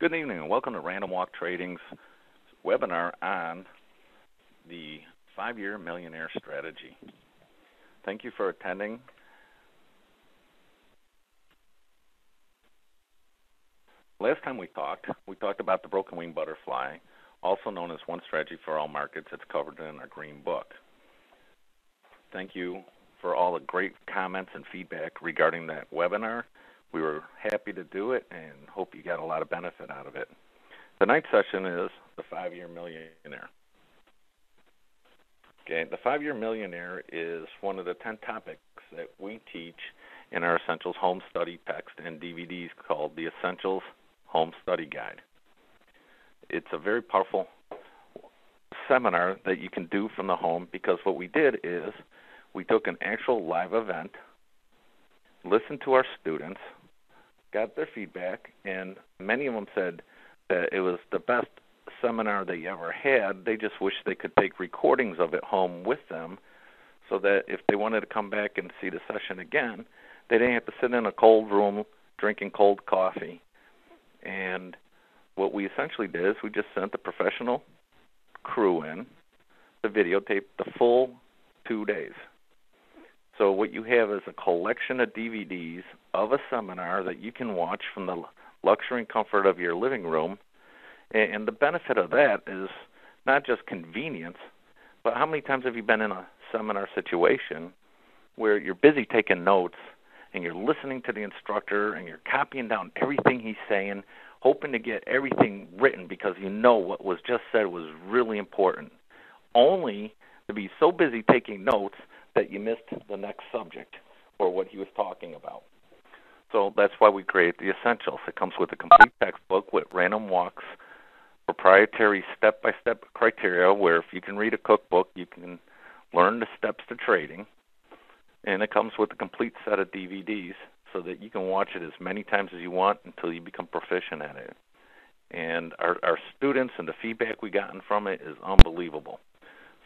Good evening and welcome to Random Walk Trading's webinar on the five year millionaire strategy. Thank you for attending. Last time we talked, we talked about the broken wing butterfly, also known as One Strategy for All Markets. It's covered in our green book. Thank you for all the great comments and feedback regarding that webinar. We were happy to do it and hope you got a lot of benefit out of it. Tonight's session is the five year millionaire. Okay, the five year millionaire is one of the 10 topics that we teach in our Essentials Home Study text and DVDs called the Essentials Home Study Guide. It's a very powerful seminar that you can do from the home because what we did is we took an actual live event, listened to our students, got their feedback, and many of them said that it was the best seminar they ever had. They just wish they could take recordings of it home with them so that if they wanted to come back and see the session again, they didn't have to sit in a cold room drinking cold coffee. And what we essentially did is we just sent the professional crew in to videotape the full two days. So what you have is a collection of DVDs of a seminar that you can watch from the luxury and comfort of your living room. And the benefit of that is not just convenience, but how many times have you been in a seminar situation where you're busy taking notes and you're listening to the instructor and you're copying down everything he's saying, hoping to get everything written because you know what was just said was really important, only to be so busy taking notes that you missed the next subject or what he was talking about. So that's why we create the essentials. It comes with a complete textbook with random walks, proprietary step by step criteria where if you can read a cookbook, you can learn the steps to trading. And it comes with a complete set of DVDs so that you can watch it as many times as you want until you become proficient at it. And our, our students and the feedback we've gotten from it is unbelievable.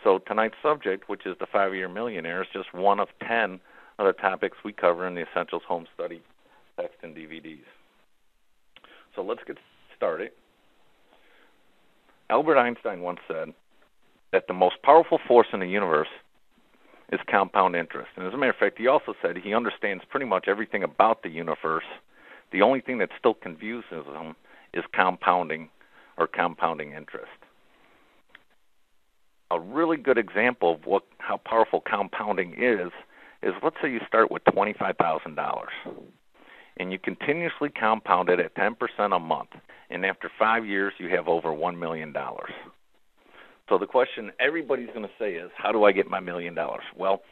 So tonight's subject, which is the five-year millionaire, is just one of ten of the topics we cover in the Essentials Home Study text and DVDs. So let's get started. Albert Einstein once said that the most powerful force in the universe is compound interest. And as a matter of fact, he also said he understands pretty much everything about the universe. The only thing that still confuses him is compounding or compounding interest a really good example of what how powerful compounding is is let's say you start with twenty five thousand dollars and you continuously compound it at ten percent a month and after five years you have over one million dollars. So the question everybody's going to say is how do i get my million dollars? Well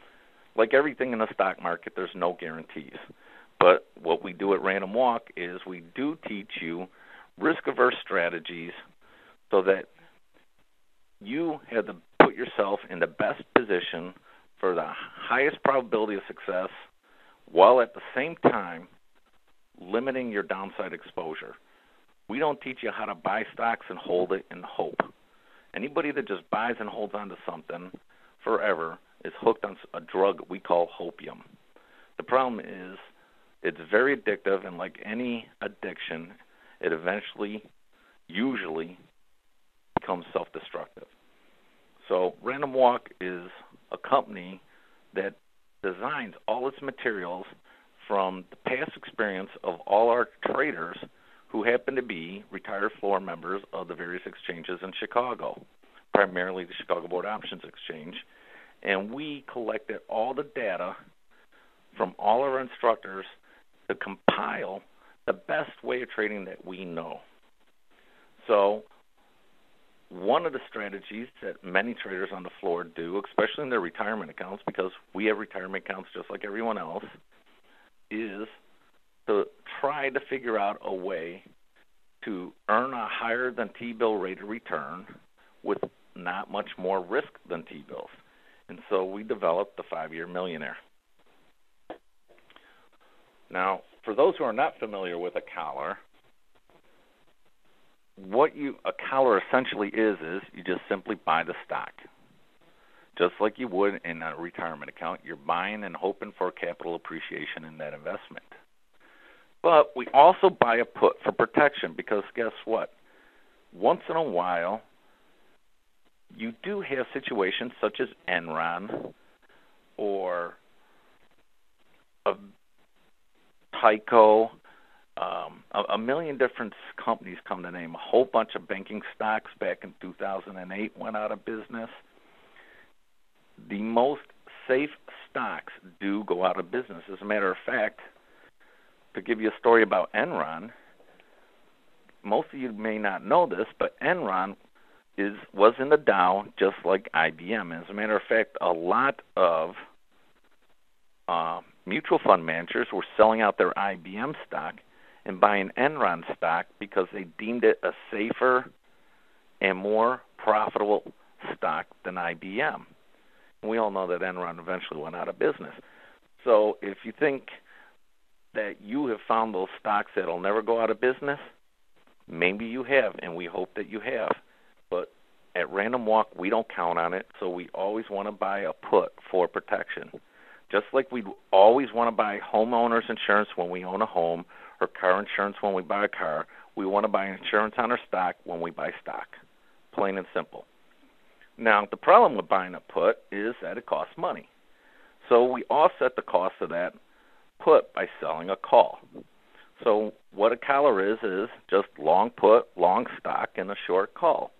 like everything in the stock market there's no guarantees. But what we do at random walk is we do teach you risk averse strategies so that you have to put yourself in the best position for the highest probability of success while at the same time limiting your downside exposure. We don't teach you how to buy stocks and hold it in hope. Anybody that just buys and holds on to something forever is hooked on a drug we call hopium. The problem is it's very addictive, and like any addiction, it eventually, usually, becomes self destructive. So Random Walk is a company that designs all its materials from the past experience of all our traders who happen to be retired floor members of the various exchanges in Chicago, primarily the Chicago Board Options Exchange. And we collected all the data from all our instructors to compile the best way of trading that we know. So one of the strategies that many traders on the floor do, especially in their retirement accounts, because we have retirement accounts just like everyone else, is to try to figure out a way to earn a higher than T bill rate of return with not much more risk than T bills. And so we developed the five year millionaire. Now, for those who are not familiar with a collar, what you a collar essentially is is you just simply buy the stock. Just like you would in a retirement account, you're buying and hoping for capital appreciation in that investment. But we also buy a put for protection because guess what? Once in a while, you do have situations such as Enron or a Tyco, um, a, a million different companies come to name. A whole bunch of banking stocks back in 2008 went out of business. The most safe stocks do go out of business. As a matter of fact, to give you a story about Enron, most of you may not know this, but Enron is was in the Dow just like IBM. As a matter of fact, a lot of uh, mutual fund managers were selling out their IBM stock and buying Enron stock because they deemed it a safer and more profitable stock than IBM. We all know that Enron eventually went out of business. So if you think that you have found those stocks that'll never go out of business, maybe you have, and we hope that you have. But at Random Walk, we don't count on it, so we always want to buy a put for protection. Just like we always want to buy homeowners insurance when we own a home or car insurance when we buy a car, we want to buy insurance on our stock when we buy stock. Plain and simple. Now, the problem with buying a put is that it costs money. So we offset the cost of that put by selling a call. So what a collar is is just long put, long stock, and a short call.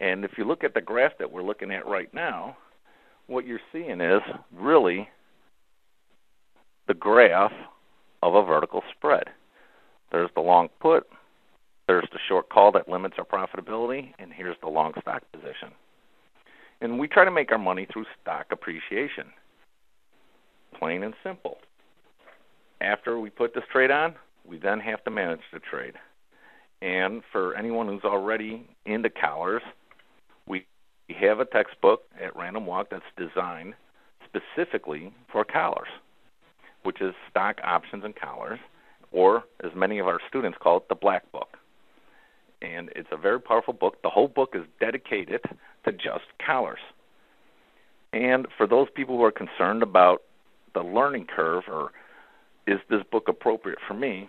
And if you look at the graph that we're looking at right now, what you're seeing is really the graph of a vertical spread. There's the long put, there's the short call that limits our profitability, and here's the long stock position. And we try to make our money through stock appreciation. Plain and simple. After we put this trade on, we then have to manage the trade. And for anyone who's already into collars, we have a textbook at Random Walk that's designed specifically for collars, which is stock options and collars, or as many of our students call it, the black book. And it's a very powerful book. The whole book is dedicated to just collars. And for those people who are concerned about the learning curve or is this book appropriate for me?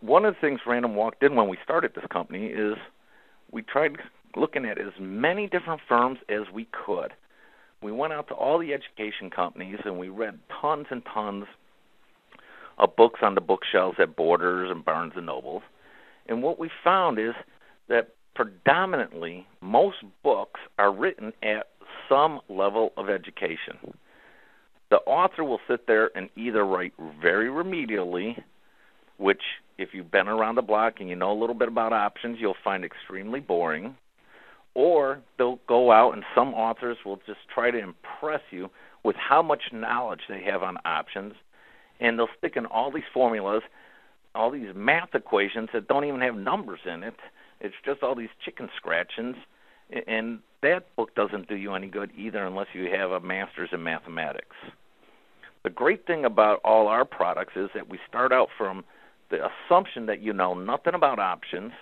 One of the things Random Walk did when we started this company is we tried looking at as many different firms as we could. We went out to all the education companies and we read tons and tons of books on the bookshelves at Borders and Barnes and Nobles. And what we found is that predominantly most books are written at some level of education the author will sit there and either write very remedially, which, if you've been around the block and you know a little bit about options, you'll find extremely boring, or they'll go out and some authors will just try to impress you with how much knowledge they have on options, and they'll stick in all these formulas, all these math equations that don't even have numbers in it. It's just all these chicken scratchings, and that book doesn't do you any good either unless you have a master's in mathematics. The great thing about all our products is that we start out from the assumption that you know nothing about options,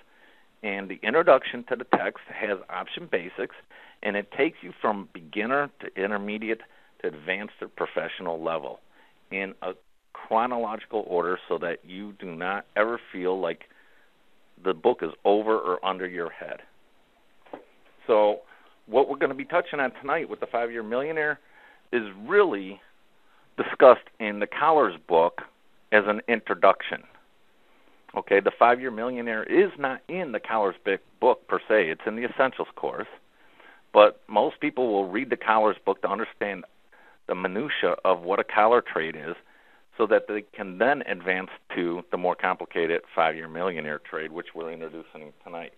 and the introduction to the text has option basics, and it takes you from beginner to intermediate to advanced to professional level in a chronological order so that you do not ever feel like the book is over or under your head. So, what we're going to be touching on tonight with the Five Year Millionaire is really discussed in the Collars book as an introduction. Okay, the Five Year Millionaire is not in the Collars book per se, it's in the Essentials course. But most people will read the Collars book to understand the minutia of what a collar trade is so that they can then advance to the more complicated Five Year Millionaire trade, which we're introducing tonight.